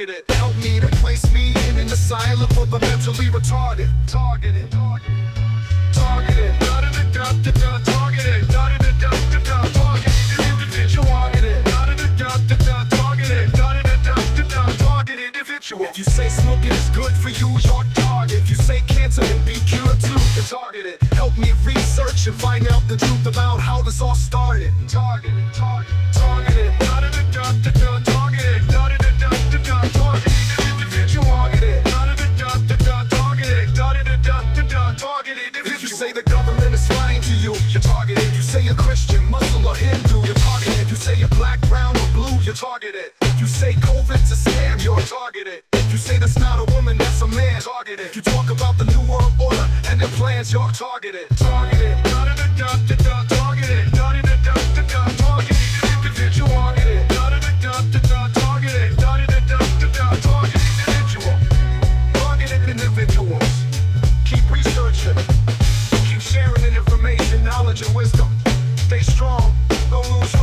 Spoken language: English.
targeted. Help me to place me in an asylum for the mentally retarded. Targeted. Targeted. Da-da-da-da-da-da. Targeted. Da-da-da-da-da-da. Targeted individual. Targeted. Targeted. Da-da-da-da-da-da. Targeted individual. If you say smoking is good for you, you're targeted. If you say cancer can be cured too, you're targeted. Help me research and find out the truth about how this all started. Targeted. Targeted. Targeted. done targeted if, if you, you say the government is lying to you You're targeted You say you're Christian, Muslim or Hindu You're targeted You say you're black, brown or blue You're targeted You say COVID's a scam You're targeted You say that's not a woman, that's a man Targeted You talk about the new world order And their plans You're targeted Targeted Targeted Targeted Individual Targeted Targeted Targeted Individual Targeted individual knowledge wisdom. Stay strong, don't lose